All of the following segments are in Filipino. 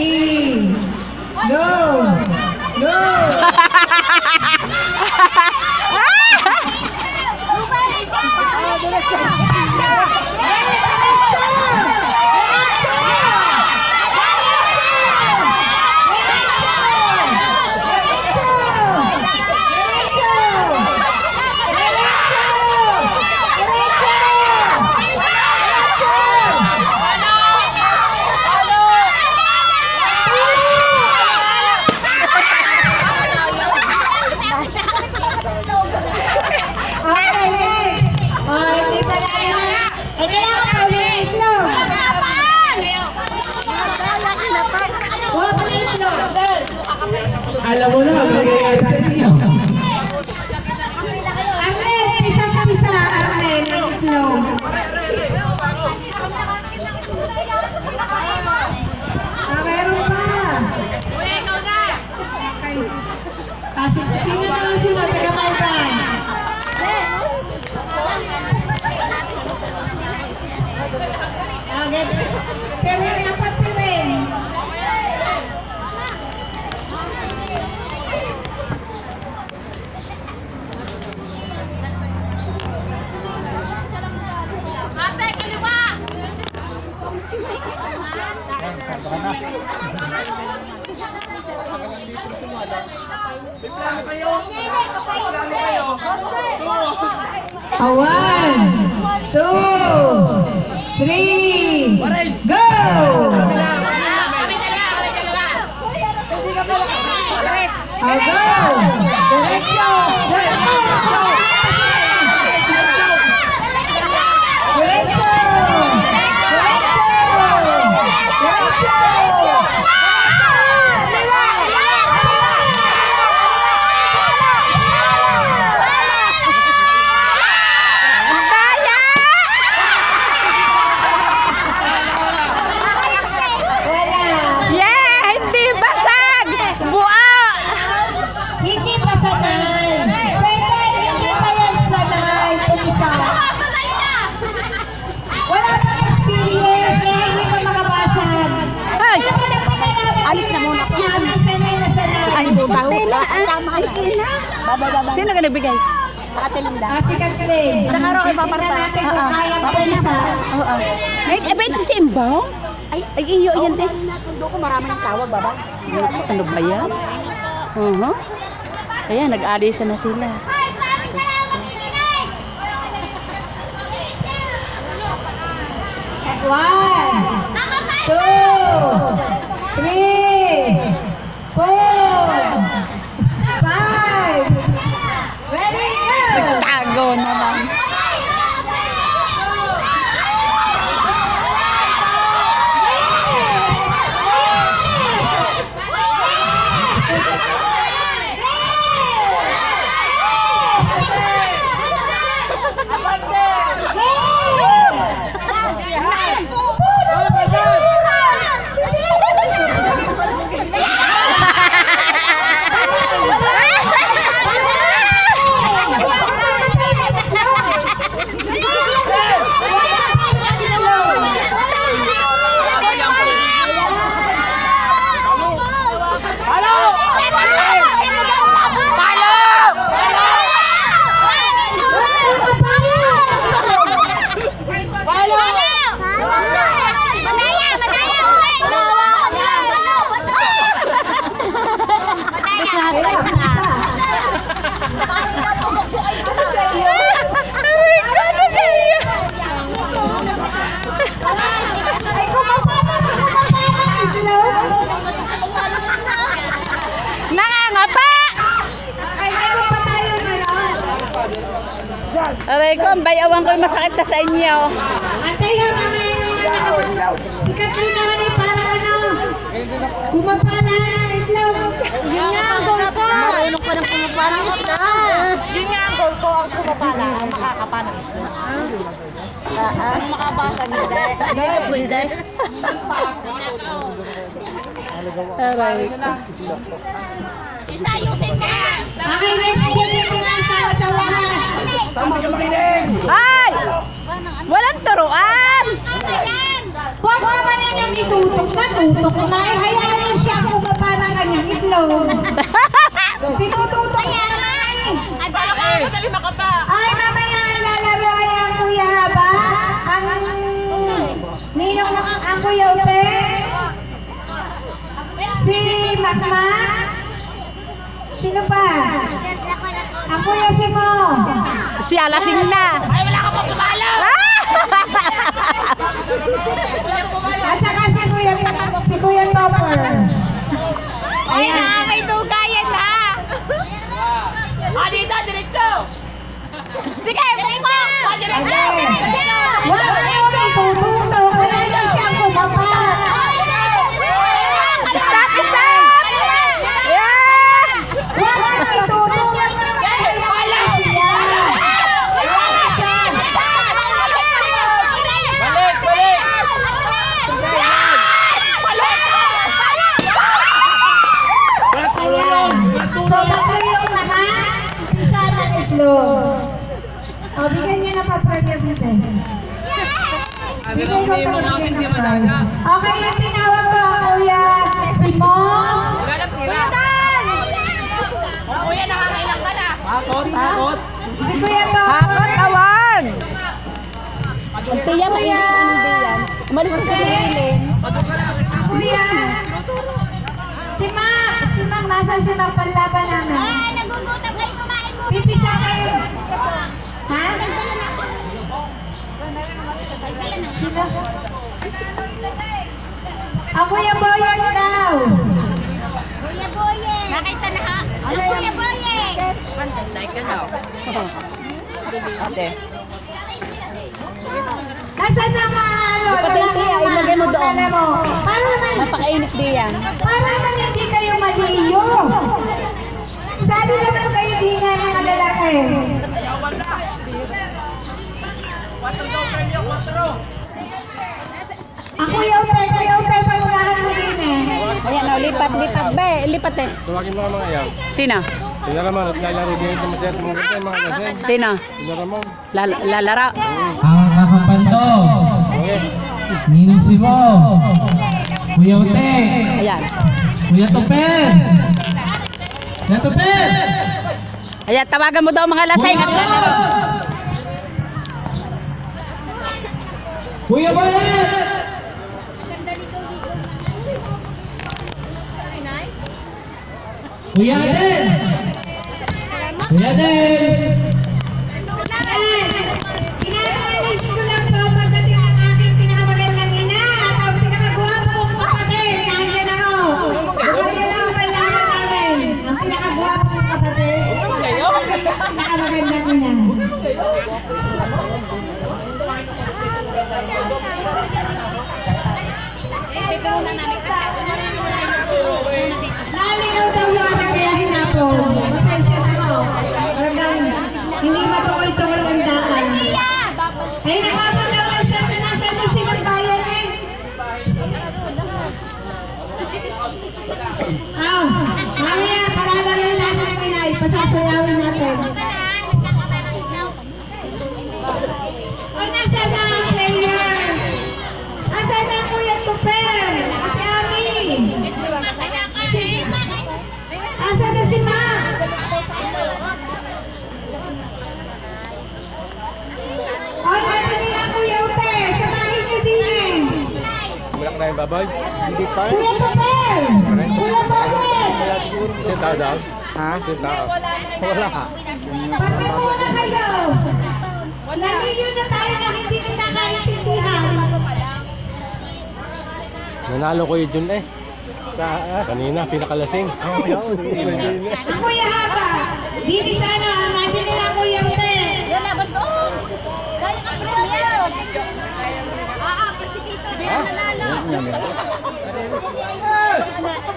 Ready? Go! La enamorado. babaw? Ay, ay iyo yan din. Sundo ko marami ng tawag, babaw. Ano ba yan? Uh -huh. Kaya nag-alisa na sila. katawan ko masakit na sa inyo. Antay lang mga yan. Sikat na naman eh para ano. Bumaba na itlog. Yun nga ang goal ko. Marunong ka ng bumaba ng itlog. Yun nga ang goal ko. Ang kumapala. Ang makakapa ng itlog. Ang makabasa hindi. Hindi ka po hindi. Aray. Isa yung Okay, next game po sa asawahan. Tama ka makinig! Ay! Walang turuan! Huwag naman ninyong itutok na tutok na. Hayaan niyo siya kung ba para kanyang itlog. Tinututok niya naman. Adala ka, madali. Ay, mamaya lalaro kaya ang kuya haba. Ang ninong ang kuya ute. Si Makmak. Sino pa? Ang Kuya Simo. Siya lasing na. Ay, wala ka pa pumalo. At saka si Kuya, si Kuya Topper. Ay, na, may dugayan na. Ah, dito, diretso. Sige, primo. Ah, diretso. Diretso. Wala yung tututok. Wala na siya kumapa. Stop, stop! Yeah! Wala na itututok. Wala. Balik, balik! Matulong! So, tatlo yung naka, isa ng itlog. O, bigyan niyo na pa pressure dito. Bigyan ko pa bigyan na pa. Okay, yung tinawag ko, Kuya Simon. Galap tira. Kuya, nakakailang ka na. Takot, takot! Si Kuya Topper. Hakot awan! Mo yung ano? Umalis na sa Marilyn. Kuya. Si Mac. Si Mac, nasaan si Mac panlaban namin? Sino? Ang Kuya Boyan daw. Kuya Boye. Nakita na ha? Ano Kuya Boye? Ate. Nasaan ang mga ano? Ipatay, lalaki Tia, naman? ilagay mo doon. Para naman, Napakainit di yan. para naman hindi kayo maliyo. Sabi naman kayo di nga mga lalaki. Ang Kuya Upe, Kuya Upe, pagulahan mo din eh. Ayan o, lipat, lipat. Be, lipat eh. Tawagin mo ka mga yan. Sino? Tingnan naman lalaro din ito masaya mga kasi mga kasi. Sino? Tingnan mo. Lal- lalaro. Ang kakapando, Okay. Ninong Simo, Kuya Ute, Ayan. Kuya Tupet, Kuya Tupet, Ayan, tawagan mo daw mga lasing at lalaro. Kuya Bayan, Kuya Aden, Kuya Aden, Pinapaalis ko lang ako kailangan namin. Baboy. Hindi pa. Kuya Tuper! Kuya Tuper! Siya tao daw. Ha? Siya tao. Wala ka. Pagkakuha na kayo. Nalilyo na tayo na hindi na nakaintindihan. Nanalo ko yung Jun eh. Sa, kanina, pinakalasing. Oo, yun. Kuya Haba, sini sana, nanalo. Alay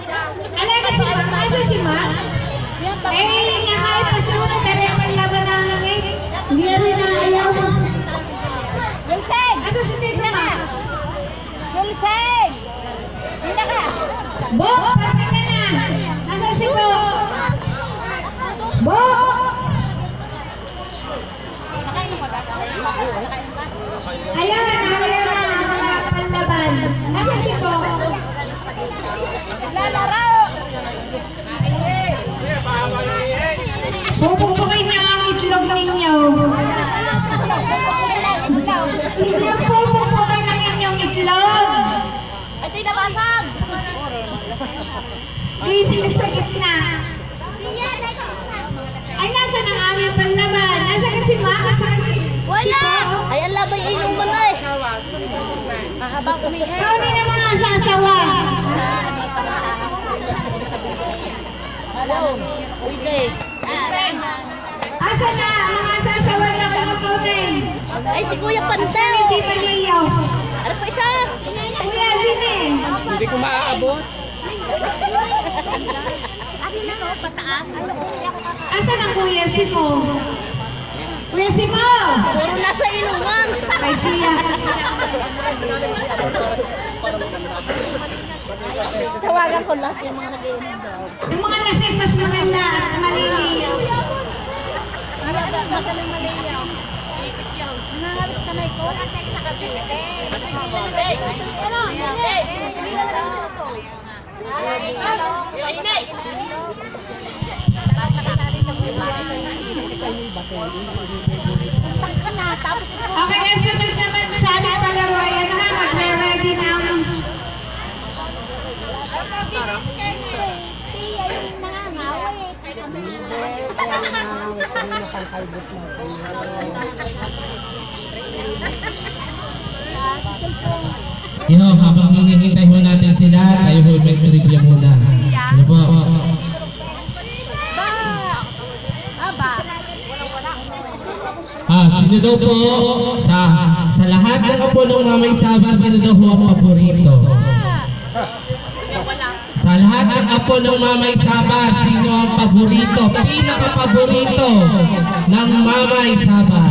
Pupupukin niyo ang itlog ninyo. Hindi pupupukin ng inyong itlog. Ito yung nabasag! Dito sa gitna. Ay, nasa ng aming panlaban? Nasa kasi mama at saka si... Wala! Ay, ang labay inuman na eh. Mahabang umihi. Kami na mga sasawa. Asa na ang mga sasawa na kumukunin? Ay, si Kuya Pantel. Hindi pa niyo. Ano pa isa? Kuya din eh. Hindi ko maaabot. Pataas. Asa na Kuya Simo? Kuya Simo! Puro nasa inuman. Ay siya. Tawagan ko lahat yung mga nag-iinom daw. Yung mga lasing mas maganda maliliyaw. Maliyaw. Nangangalit kamay ko. Wag ang tek na kape. Pigilan na Ano? Hindi. Pigilan na Inay! Okay, ang sunod naman You know, habang hinihintay mo natin sila, tayo ho may trivia muna. Ano po? Ah, sino daw po sa sa lahat ng apo ng mamay Saba, sino daw po ang paborito? Sa lahat ng apo ng mamay Saba, sino ang paborito? Pinaka-paborito ng mamay Saba.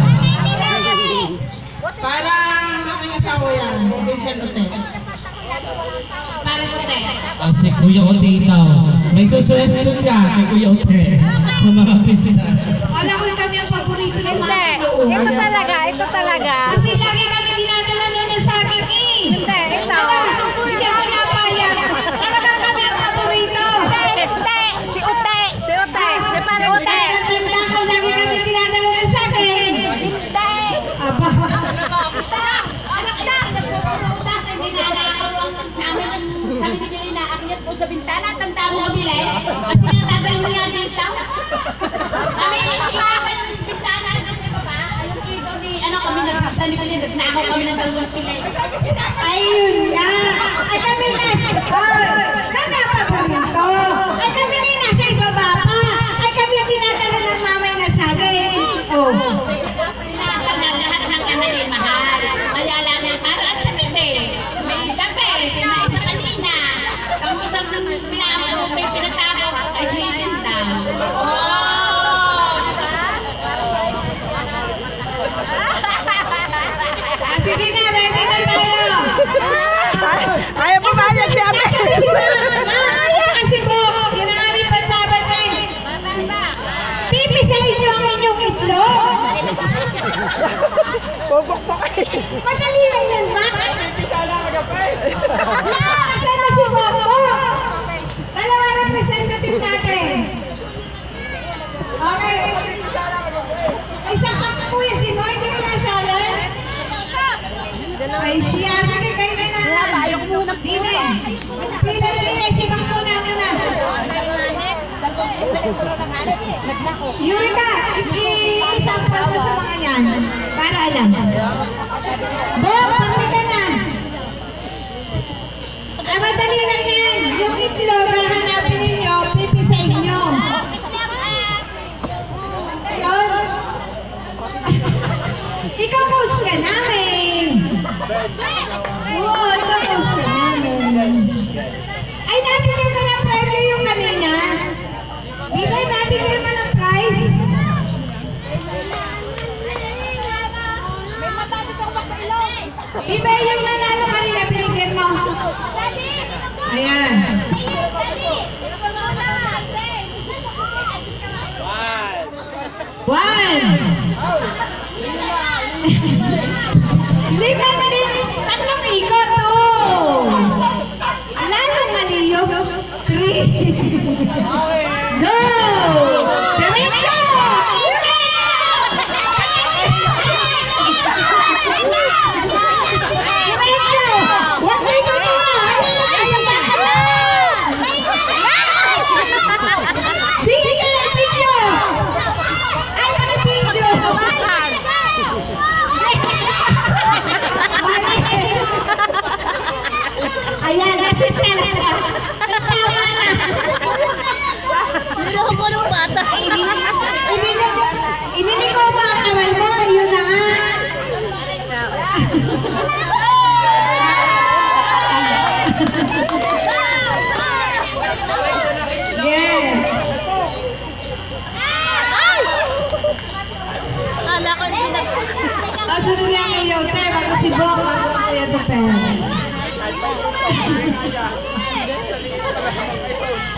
para sa tayo. Ah, si Kuya Ote daw. May susuwestyon ka kay Kuya Ote. Sa mga pinsan. Alam ko kami ang paborito ng mga Hindi. Ito talaga, ito talaga. Nagkakta ni Billy, nagnakaw kami ng dalawang pilay. Ayun na. Ay Ayaw pumayag si po, aming panlaban eh. Madali lang yan, ma. Ah, asan na si Bobo? Dalawa representative natin. Okay. Isang ka kuya, si Noy, hindi ko nasala. Ay, siya. Sige, kayo na na. Ayaw ko muna Dine. Pila, dine. Sigang muna muna. Yurika, i-sample mo sa mga yan. Para alam. Bo, pakita na. Ah, madali lang yan. Yung itlog, Di ba yung nanalo ka rin na binigyan mo? Ayan. One. Hindi ba mali? Tatlong ikot. Oh. Alam mo mali yung three. Go!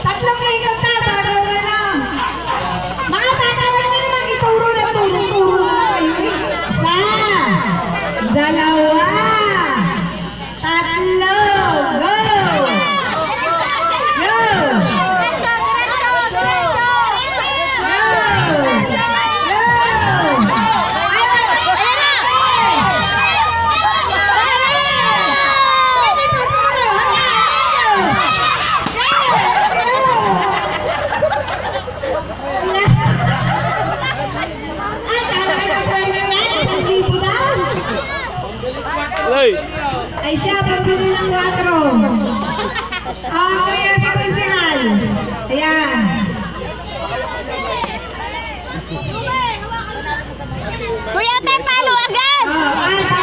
Tatlong ikot Dá lá kami ng katro. Ah, kuya kakonsinal. Ayan. Kuya, tayo palo! Oh,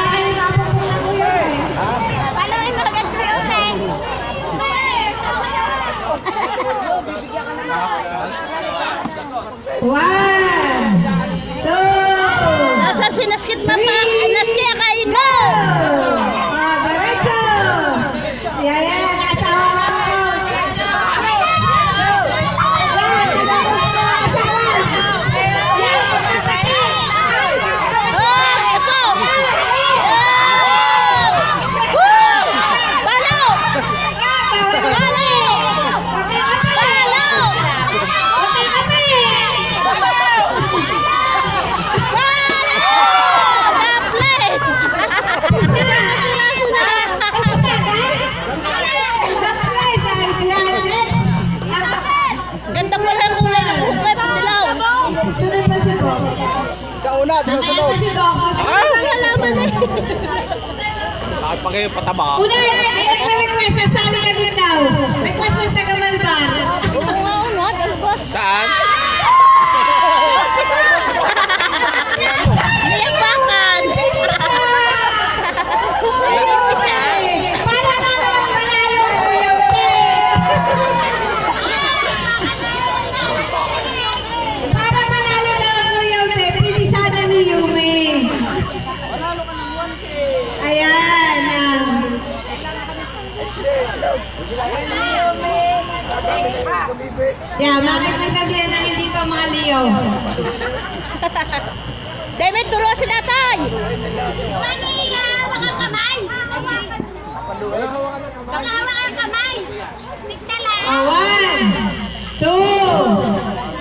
Diyos sa loob. Ay! Nangalaman eh. Saan pa kayo pataba? Una, may request. Sasali ka din daw. Request mo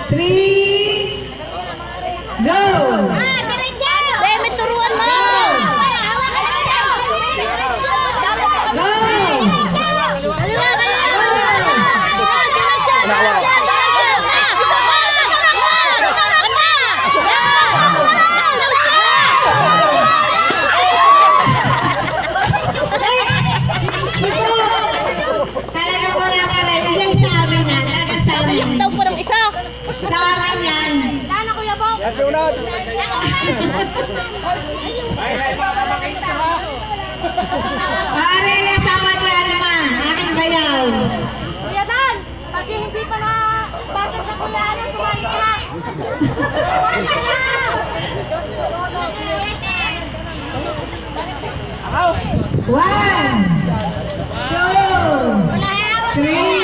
Three. One, two, three.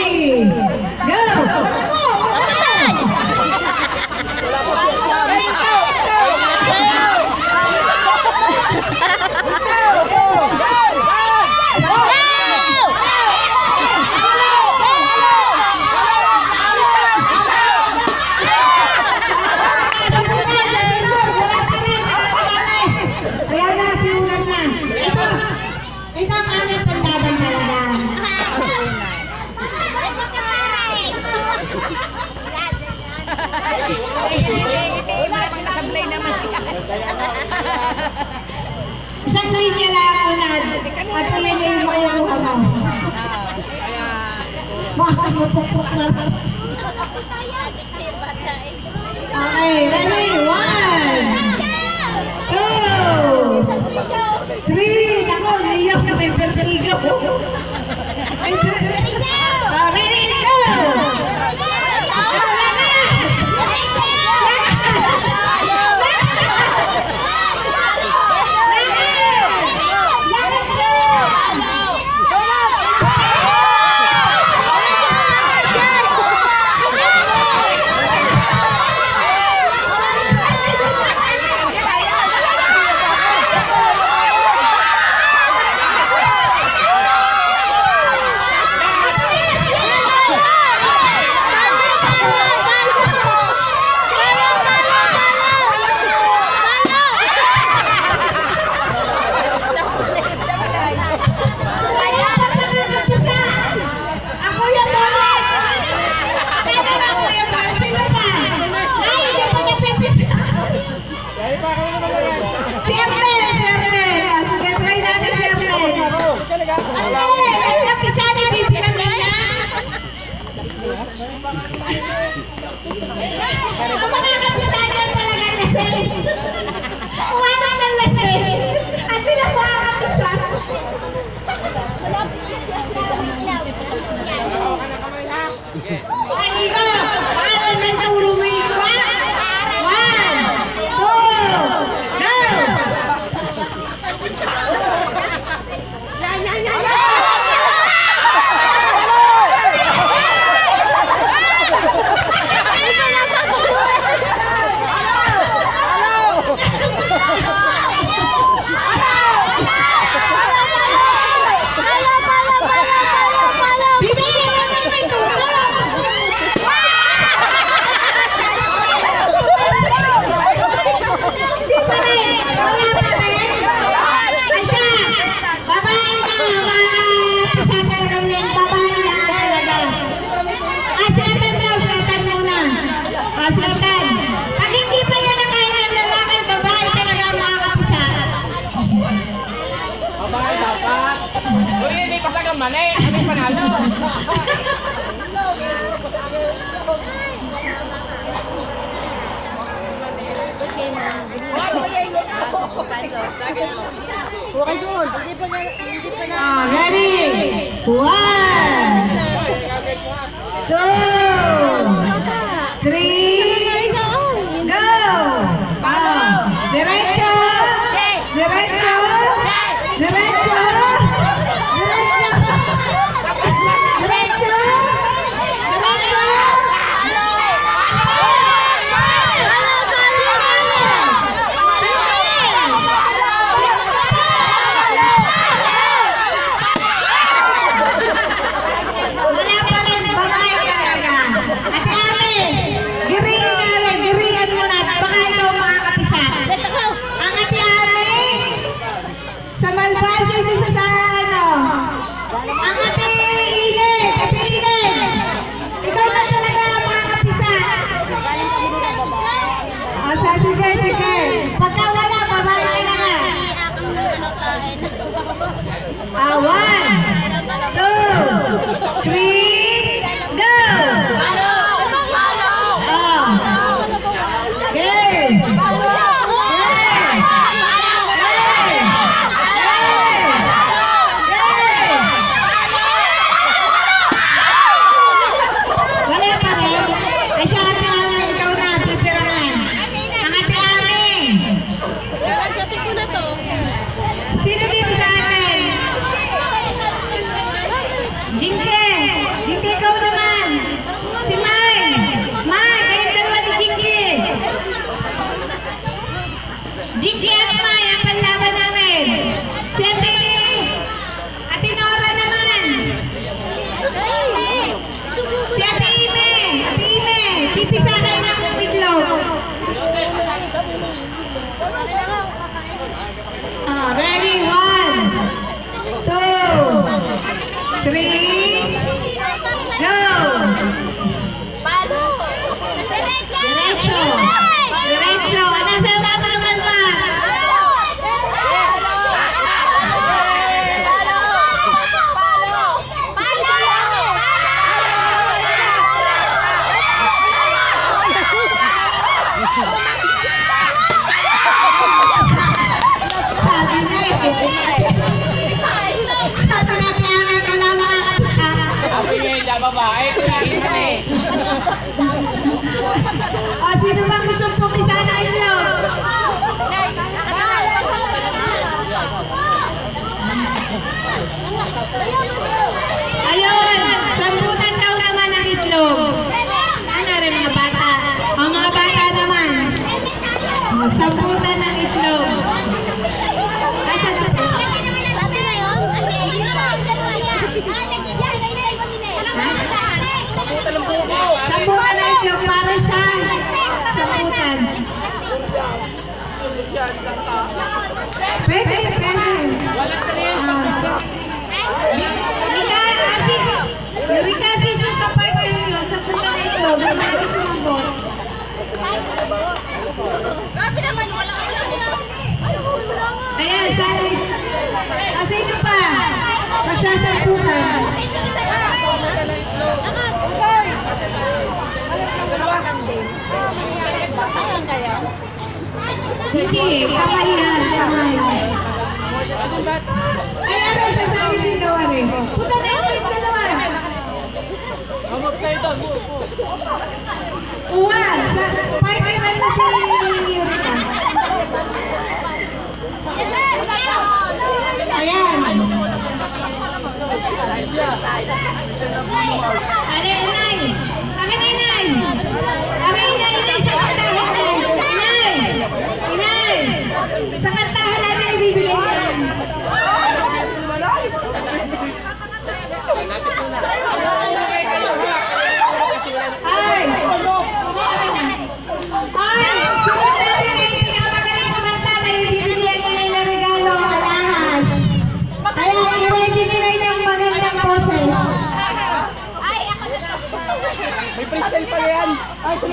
Okay, doon. Hindi pa na, hindi pa na. Ready? One, two, three, ว่า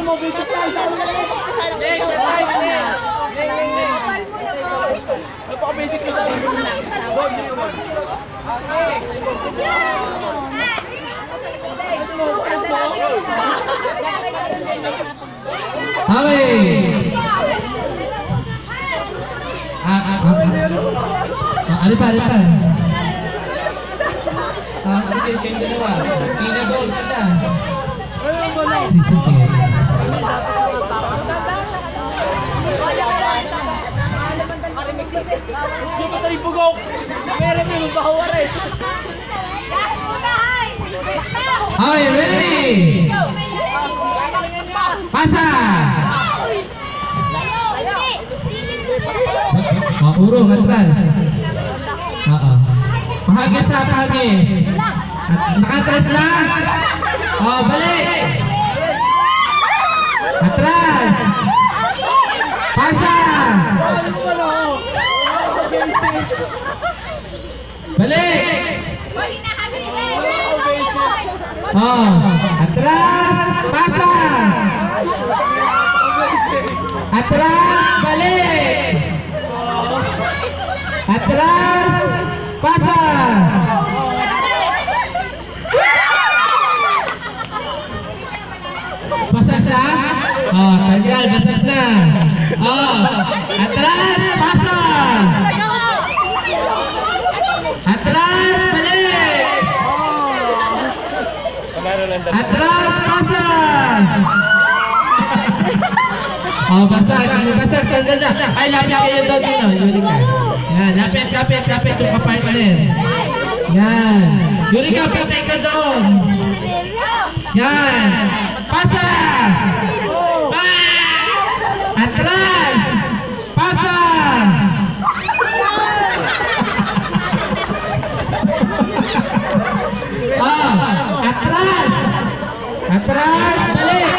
Mo visit lang sa una. Neng, neng, neng. Neng, neng, neng. Napaka-basic na sa una. Bob, di mo. Okay. Ah, ah, ah, ah. Ah, ano pa, ano pa? Ah, sige, kayong dalawa. Tina Gold, kita. Sige, sige. Di ba tayo bugok? Meron yung bahawar eh. Okay, ready? Pasa! Oh, urong, atras. Oo. Pahagi sa. At- Nakatras na? Oh, balik! Atras! Pasa! Wala Balik! Oh, atras! Pasa! Atras! Balik! Atras! Pasa! Basag na? Oh, tagal, basag na. Oh, atras! Pasa! Atras! Balik! Panalo ng dalawa. Atras, pasa! oh, basag. Ano basag? Tanggal na. Ay, lapit kayo doon dito. Yurika. Yan, lapit, lapit, lapit yung kapartner. Yan. Yurika, patay ka doon. Yan. Pasa! Pa! Atras! Pasa! Ah, atras! Atras! Balik!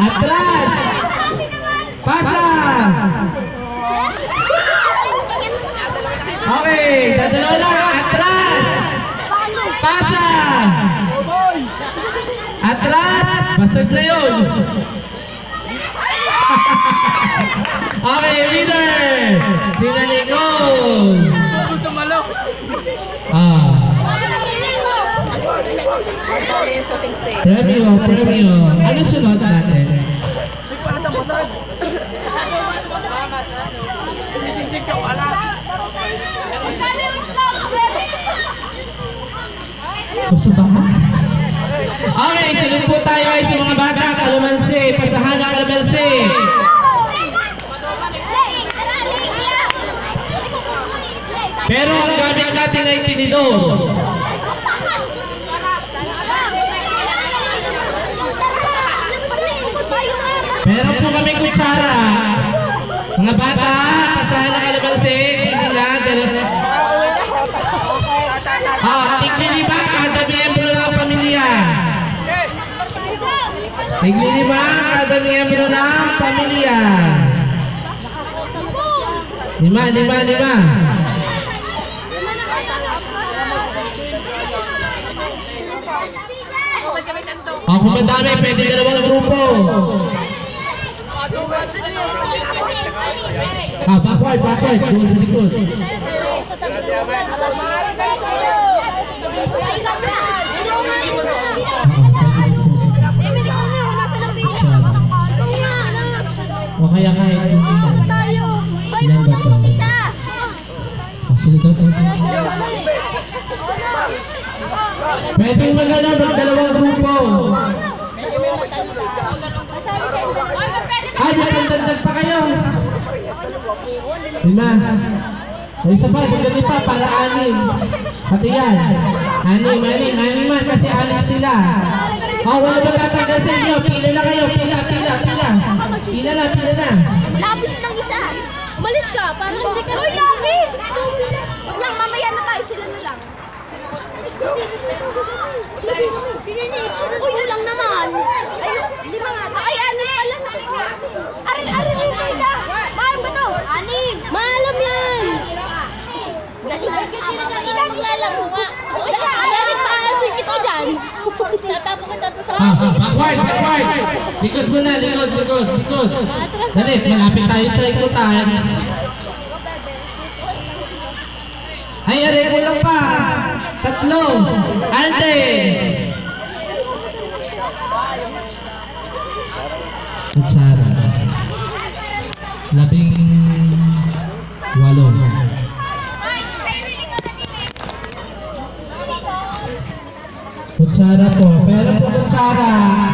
Atras! Pasa! Okay, dadalaw lang. Atras! Pasa! Atras! Basag na yun. okay, winner! Sina Nicole! Sa. Ah. Premyo, premyo. Ano sunod natin? May palat ang basag. Sinising-sing ka wala. Gusto ba ka? Okay, sunod po tayo ay sa mga bata, kalamansi, pasahan ng kalamansi. Pero ang gamit natin ay tinidor. Meron po kami kutsara. Mga bata, pasahan ng kalamansi, tinila, dala- Ah, tiglilima kada miyembro ng pamilya. Tiglilima kada miyembro ng pamilya. Lima, lima, lima. O kung madami, pwede dalawang grupo. Ah, backward, backward. Doon sa likod. Okay, kaya kahit yung ilan. Tayo. Ay, ba to? isa. Actually, ito, ito, ito. Pwedeng magana ng dalawang grupo. Ay, may pagdagdag pa kayo. Lima. May isa pa, dagdagin pa para anim. Pati yan. Anim, anim, anim man kasi anim sila. Oh, wala ba tatanggal sa inyo? Pila na kayo, pila, pila, pila. Pila na, pila na. Labis ng isa. Malis ka, parang hindi ka... Uy, labis! Huwag lang, mamaya na tayo, sila na lang. Uy, lang naman. Ay, lima nga. Ay, ano pala sa... Arin, arin, arin, isa. Mahal ba to? Anim. Maalam yan. Ilang lalaro nga. Dali, paasin kita dyan. Tatapos kita to sa... Ah, ah, backward, backward. Likod muna, likod, likod, likod. Dali, malapit tayo sa ikutan. Ay, aray ko pa. Tatlo. Ante. Kutsara. Kutsara po. Pero po kutsara.